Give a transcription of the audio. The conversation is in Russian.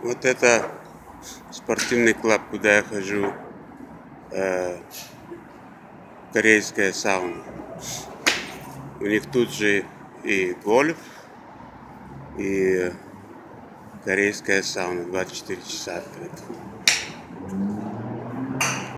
Вот это спортивный клуб, куда я хожу. Э, корейская сауна. У них тут же и гольф, и корейская сауна 24 часа открыта.